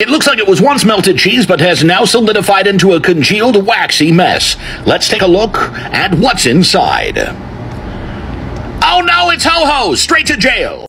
It looks like it was once melted cheese, but has now solidified into a congealed, waxy mess. Let's take a look at what's inside. Oh no, it's Ho Ho! Straight to jail!